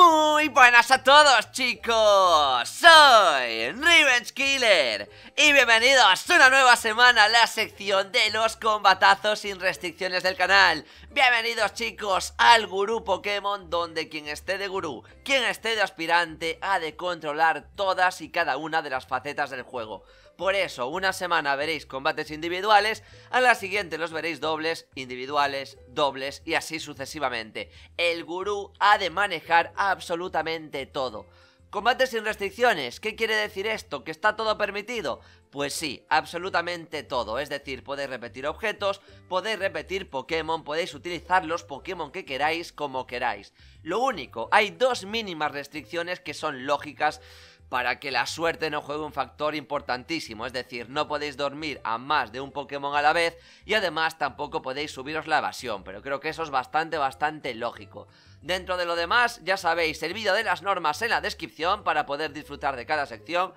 Muy buenas a todos chicos, soy Revenge Killer y bienvenidos a una nueva semana a la sección de los combatazos sin restricciones del canal. Bienvenidos chicos al Gurú Pokémon donde quien esté de gurú, quien esté de aspirante ha de controlar todas y cada una de las facetas del juego por eso, una semana veréis combates individuales, a la siguiente los veréis dobles, individuales, dobles y así sucesivamente. El gurú ha de manejar absolutamente todo. Combates sin restricciones, ¿qué quiere decir esto? ¿Que está todo permitido? Pues sí, absolutamente todo, es decir, podéis repetir objetos, podéis repetir Pokémon, podéis utilizar los Pokémon que queráis como queráis. Lo único, hay dos mínimas restricciones que son lógicas para que la suerte no juegue un factor importantísimo, es decir, no podéis dormir a más de un Pokémon a la vez y además tampoco podéis subiros la evasión, pero creo que eso es bastante, bastante lógico. Dentro de lo demás, ya sabéis, el vídeo de las normas en la descripción para poder disfrutar de cada sección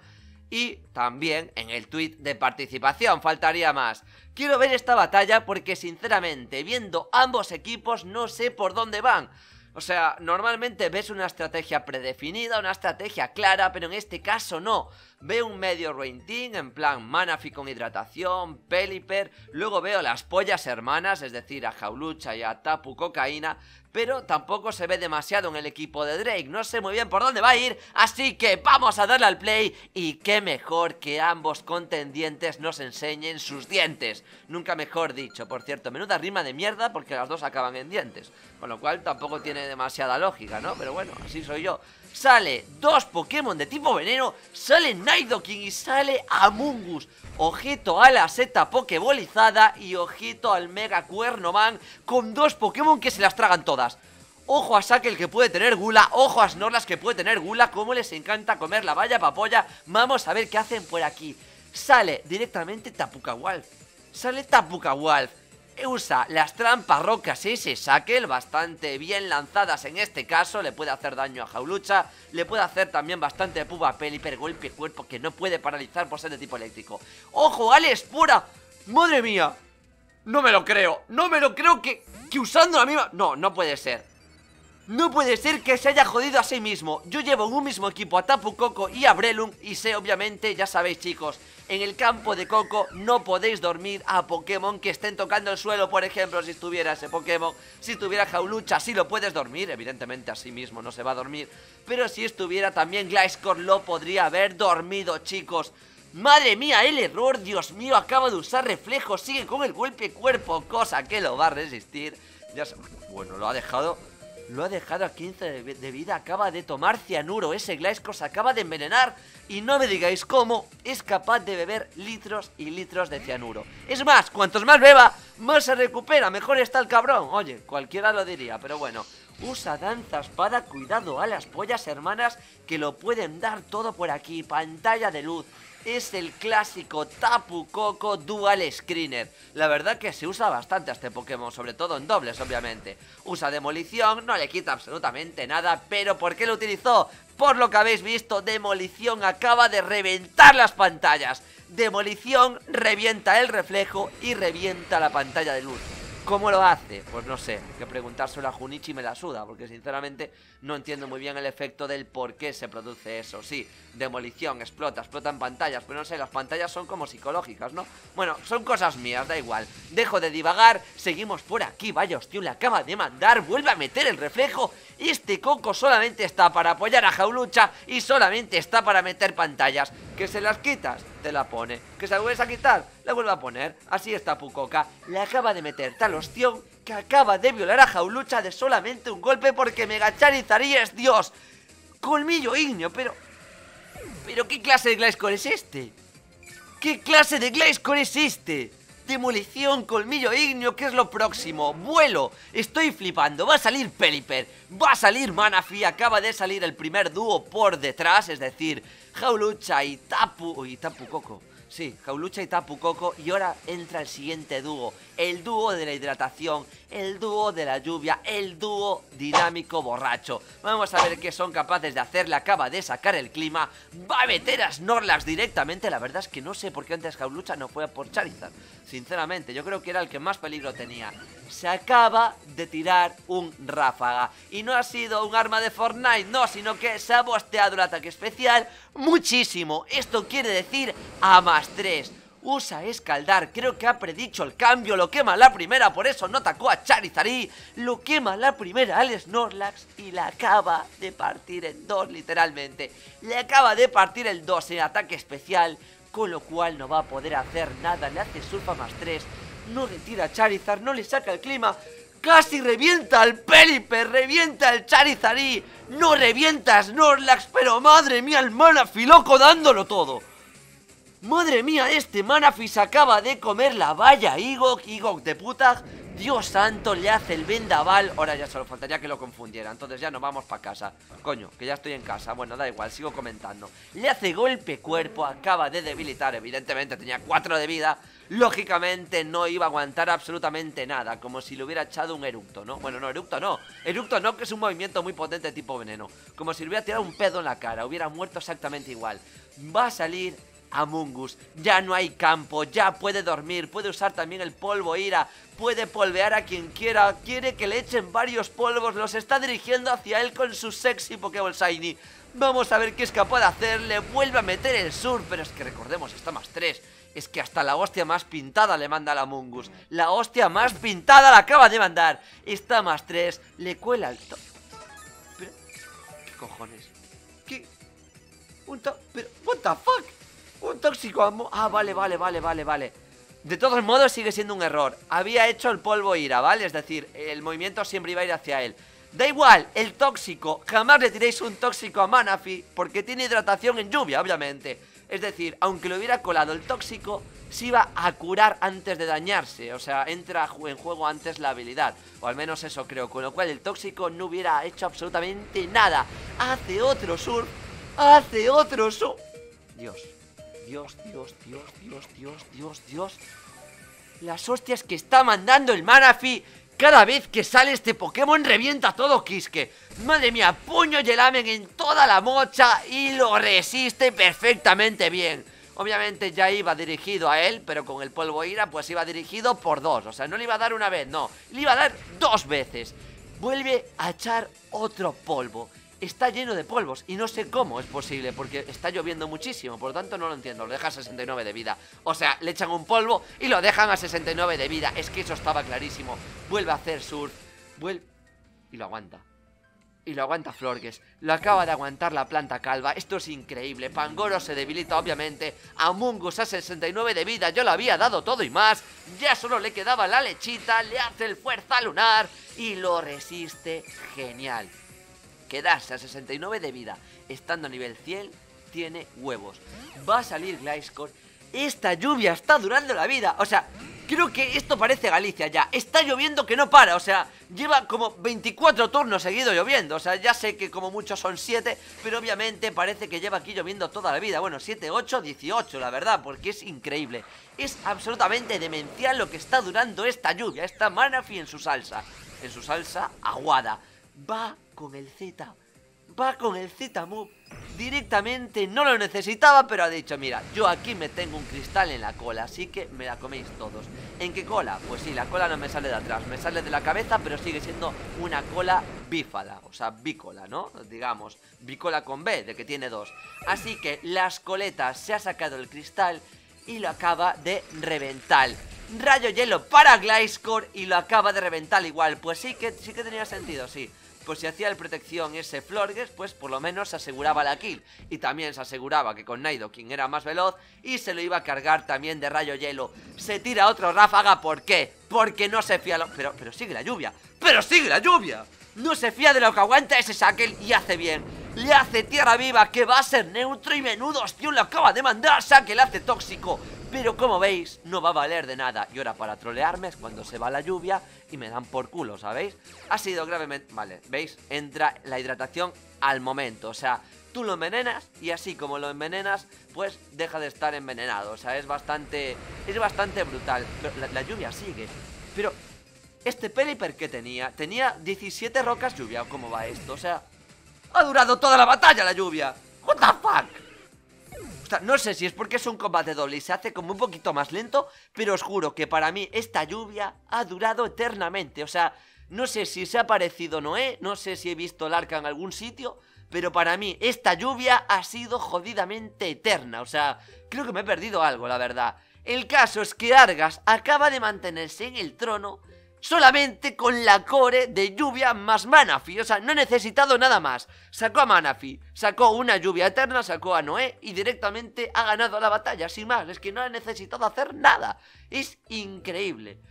y también en el tweet de participación, faltaría más. Quiero ver esta batalla porque sinceramente, viendo ambos equipos no sé por dónde van. O sea, normalmente ves una estrategia predefinida, una estrategia clara, pero en este caso no. Veo un medio Team en plan Manafi con hidratación, Peliper, luego veo las pollas hermanas, es decir, a Jaulucha y a Tapu Cocaína, pero tampoco se ve demasiado en el equipo de Drake, no sé muy bien por dónde va a ir, así que vamos a darle al play y qué mejor que ambos contendientes nos enseñen sus dientes, nunca mejor dicho, por cierto, menuda rima de mierda porque las dos acaban en dientes, con lo cual tampoco tiene demasiada lógica, ¿no? Pero bueno, así soy yo. Sale dos Pokémon de tipo veneno, sale Nidoking y sale Amungus. Ojito a la seta pokebolizada y ojito al Mega Cuernoman con dos Pokémon que se las tragan todas. Ojo a Sakel que puede tener gula, ojo a Snorlax que puede tener gula, como les encanta comer la valla papolla. Vamos a ver qué hacen por aquí. Sale directamente Tapuka Wolf. Sale Tapuka Wolf usa las trampas rocas ese Sakel bastante bien lanzadas en este caso, le puede hacer daño a Jaulucha, le puede hacer también bastante puba peli, pero golpe cuerpo que no puede paralizar por ser de tipo eléctrico. ¡Ojo, Alex pura! ¡Madre mía! No me lo creo, no me lo creo que, que usando la misma... No, no puede ser. No puede ser que se haya jodido a sí mismo. Yo llevo en un mismo equipo a Tapu Koko y a Brelum Y sé obviamente, ya sabéis chicos En el campo de Coco no podéis dormir a Pokémon que estén tocando el suelo Por ejemplo, si estuviera ese Pokémon. Si estuviera Jaulucha, sí lo puedes dormir Evidentemente a sí mismo no se va a dormir. Pero si estuviera también Gliscor lo podría haber dormido chicos. Madre mía, el error, Dios mío, acaba de usar reflejo Sigue con el golpe cuerpo, cosa que lo va a resistir. Ya Bueno, lo ha dejado lo ha dejado a 15 de, vida, acaba de tomar cianuro, ese Gliscor se acaba de envenenar y no me digáis cómo es capaz de beber litros y litros de cianuro. Es más, cuantos más beba, más se recupera, mejor está el cabrón. Oye, cualquiera lo diría, pero bueno. Usa danzas para cuidado a las pollas hermanas que lo pueden dar todo por aquí, pantalla de luz, es el clásico Tapu Koko Dual Screener. La verdad que se usa bastante a este Pokémon, sobre todo en dobles, obviamente. Usa demolición, no le quita absolutamente nada, pero ¿por qué lo utilizó? Por lo que habéis visto, demolición acaba de reventar las pantallas. Demolición revienta el reflejo y revienta la pantalla de luz. ¿Cómo lo hace? Pues no sé, que preguntárselo a Junichi me la suda, porque sinceramente no entiendo muy bien el efecto del por qué se produce eso. Sí, demolición, explota, explotan pantallas, pero no sé, las pantallas son como psicológicas, ¿no? Bueno, son cosas mías, da igual. Dejo de divagar, seguimos por aquí, vaya hostia, le acaba de mandar, vuelve a meter el reflejo. Este coco solamente está para apoyar a Jaulucha y solamente está para meter pantallas. Que se las quitas, te la pone. Que se la vuelves a quitar, la vuelve a poner. Así está Pucoca. Le acaba de meter tal ostión que acaba de violar a Jaulucha de solamente un golpe porque Mega Charizard es Dios. Colmillo ignio, pero... ¿Pero qué clase de Gliscor es este? ¿Qué clase de Gliscor es este? Demolición, colmillo ignio, ¿qué es lo próximo? Vuelo, estoy flipando, va a salir Peliper, va a salir Manafi, acaba de salir el primer dúo por detrás, es decir, Jaulucha y Tapu... y Tapu Coco. Sí, Jaulucha y Tapu Koko y ahora entra el siguiente dúo, el dúo de la hidratación, el dúo de la lluvia, el dúo dinámico borracho. Vamos a ver qué son capaces de hacer, le acaba de sacar el clima, va a meter a Snorlax directamente, la verdad es que no sé por qué antes Jaulucha no fue a por Charizard, sinceramente, yo creo que era el que más peligro tenía. Se acaba de tirar un ráfaga y no ha sido un arma de Fortnite, no, sino que se ha bosteado el ataque especial muchísimo. Esto quiere decir a más 3. Usa escaldar, creo que ha predicho el cambio, lo quema la primera, por eso no atacó a Charizard lo quema la primera al Snorlax y la acaba de partir en dos literalmente. Le acaba de partir el 2 en ataque especial, con lo cual no va a poder hacer nada, le hace surfa más 3, no le tira a Charizard, no le saca el clima, Casi revienta al Pelipper, revienta el Charizard no revienta a Snorlax, pero madre mía el Manafi loco dándolo todo. Madre mía, este Manafi se acaba de comer la valla Igok, Igok de puta. Dios santo, le hace el vendaval. Ahora ya solo faltaría que lo confundiera. Entonces ya nos vamos para casa. Coño, que ya estoy en casa. Bueno, da igual, sigo comentando. Le hace golpe cuerpo, acaba de debilitar. Evidentemente tenía 4 de vida. Lógicamente no iba a aguantar absolutamente nada. Como si le hubiera echado un eructo, ¿no? Bueno, no, eructo no. Eructo no, que es un movimiento muy potente tipo veneno. Como si le hubiera tirado un pedo en la cara. Hubiera muerto exactamente igual. Va a salir Amungus. Ya no hay campo, ya puede dormir, puede usar también el polvo ira, puede polvear a quien quiera, quiere que le echen varios polvos, los está dirigiendo hacia él con su sexy Pokéball Shiny. Vamos a ver qué es capaz de hacer, le vuelve a meter el sur, pero es que recordemos, está más 3. Es que hasta la hostia más pintada le manda la Mungus. La hostia más pintada la acaba de mandar. Está más 3, le cuela el... ¿Qué cojones? ¿Qué? Un ¿Pero? ¿What the fuck? Un tóxico Ah, vale, vale, vale, vale, vale. De todos modos sigue siendo un error. Había hecho el polvo ira, ¿vale? Es decir, el movimiento siempre iba a ir hacia él. Da igual, el tóxico Jamás le tiréis un tóxico a Manafi Porque tiene hidratación en lluvia, obviamente. Es decir, aunque lo hubiera colado el tóxico Se iba a curar antes de dañarse. O sea, entra en juego antes la habilidad. O al menos eso creo. Con lo cual el tóxico no hubiera hecho absolutamente nada. Hace otro sur Hace otro sur Dios Dios, Dios, Dios, Dios, Dios, Dios, Dios. Las hostias que está mandando el Manafi. Cada vez que sale este Pokémon revienta todo Kiske. Madre mía, puño y elamen en toda la mocha y lo resiste perfectamente bien. Obviamente ya iba dirigido a él, pero con el polvo ira pues iba dirigido por dos. O sea, no le iba a dar una vez, no. Le iba a dar dos veces. Vuelve a echar otro polvo está lleno de polvos y no sé cómo es posible porque está lloviendo muchísimo, por lo tanto no lo entiendo, lo deja a 69 de vida. O sea, le echan un polvo y lo dejan a 69 de vida, es que eso estaba clarísimo. Vuelve a hacer surf, vuelve... y lo aguanta. Y lo aguanta Florges, lo acaba de aguantar la planta calva, esto es increíble, Pangoro se debilita obviamente, Amungus a 69 de vida, yo lo había dado todo y más, ya solo le quedaba la lechita, le hace el fuerza lunar y lo resiste. Genial quedarse a 69 de vida estando a nivel 100 tiene huevos. Va a salir Gliscor. Esta lluvia está durando la vida. O sea, creo que esto parece Galicia ya. Está lloviendo que no para. O sea, lleva como 24 turnos seguidos lloviendo. O sea, ya sé que como muchos son 7, pero obviamente parece que lleva aquí lloviendo toda la vida. Bueno, 7, 8, 18, la verdad, porque es increíble. Es absolutamente demencial lo que está durando esta lluvia. Esta Manafi en su salsa. En su salsa aguada va con el Z. Va con el Z-Move directamente, no lo necesitaba, pero ha dicho, mira, yo aquí me tengo un cristal en la cola, así que me la coméis todos. ¿En qué cola? Pues sí, la cola no me sale de atrás, me sale de la cabeza, pero sigue siendo una cola bífala, o sea, bícola, ¿no? Digamos, bícola con B, de que tiene dos. Así que las coletas se ha sacado el cristal y lo acaba de reventar. Rayo hielo para Gliscor y lo acaba de reventar igual. Pues sí que, sí que tenía sentido, sí pues si hacía el protección ese Florges, pues por lo menos se aseguraba la kill. Y también se aseguraba que con Naido, quien era más veloz, y se lo iba a cargar también de rayo hielo. Se tira otro ráfaga, ¿por qué? Porque no se fía lo... Pero, pero sigue la lluvia, pero sigue la lluvia. No se fía de lo que aguanta ese Shackle y hace bien. Le hace tierra viva que va a ser neutro y menudo, tío, le acaba de mandar. Shackle hace tóxico Pero como veis, no va a valer de nada. Y ahora para trolearme es cuando se va la lluvia y me dan por culo, ¿sabéis? Ha sido gravemente... Vale, ¿veis? Entra la hidratación al momento, o sea... Tú lo envenenas y así como lo envenenas, pues deja de estar envenenado. O sea, es bastante... Es bastante brutal. Pero la, lluvia sigue. Pero... ¿Este Peliper qué tenía? Tenía 17 rocas lluvia. ¿Cómo va esto? O sea... Ha durado toda la batalla la lluvia. What the fuck? No sé si es porque es un combate doble y se hace como un poquito más lento, pero os juro que para mí esta lluvia ha durado eternamente. O sea, no sé si se ha parecido Noé, no sé si he visto el arca en algún sitio, pero para mí esta lluvia ha sido jodidamente eterna. O sea, creo que me he perdido algo, la verdad. El caso es que Argas acaba de mantenerse en el trono solamente con la core de lluvia más Manafi. O sea, no he necesitado nada más. Sacó a Manafi, sacó una lluvia eterna, sacó a Noé y directamente ha ganado la batalla, sin más. Es que no he necesitado hacer nada. Es increíble.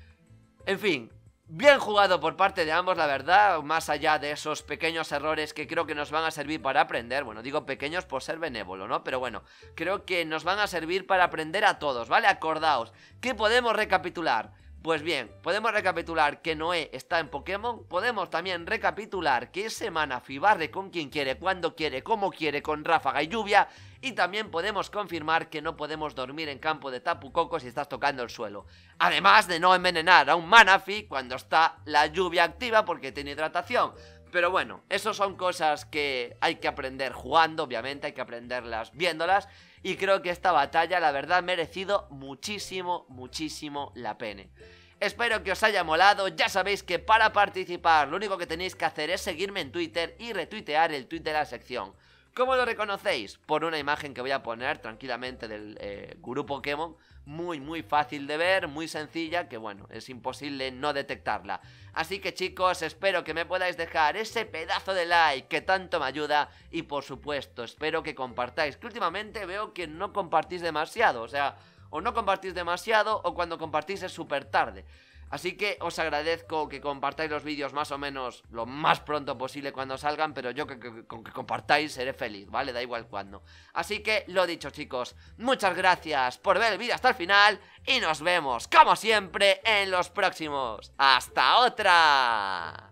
En fin, Bien jugado por parte de ambos, la verdad, más allá de esos pequeños errores que creo que nos van a servir para aprender. Bueno, digo pequeños por ser benévolo, ¿no? Pero bueno, creo que nos van a servir para aprender a todos, ¿vale? Acordaos, ¿qué podemos recapitular? Pues bien, podemos recapitular que Noé está en Pokémon, podemos también recapitular que ese Manafi barre con quien quiere, cuando quiere, como quiere, con ráfaga y lluvia, y también podemos confirmar que no podemos dormir en campo de Tapu Koko si estás tocando el suelo. Además de no envenenar a un Manafi cuando está la lluvia activa porque tiene hidratación. Pero bueno, eso son cosas que hay que aprender jugando, obviamente, hay que aprenderlas viéndolas. Y creo que esta batalla, la verdad, ha merecido muchísimo, muchísimo la pena. Espero que os haya molado, ya sabéis que para participar lo único que tenéis que hacer es seguirme en Twitter y retuitear el tweet de la sección. ¿Cómo lo reconocéis? Por una imagen que voy a poner tranquilamente del eh, gurú Pokémon. Muy, muy fácil de ver, muy sencilla, que bueno, es imposible no detectarla. Así que chicos, espero que me podáis dejar ese pedazo de like que tanto me ayuda. Y por supuesto, espero que compartáis, que últimamente veo que no compartís demasiado. O sea, o no compartís demasiado o cuando compartís es súper tarde. Así que os agradezco que compartáis los vídeos más o menos lo más pronto posible cuando salgan, pero yo que, con que compartáis seré feliz, ¿vale? Da igual cuándo. Así que lo dicho chicos, muchas gracias por ver el vídeo hasta el final y nos vemos, como siempre, en los próximos. ¡Hasta otra!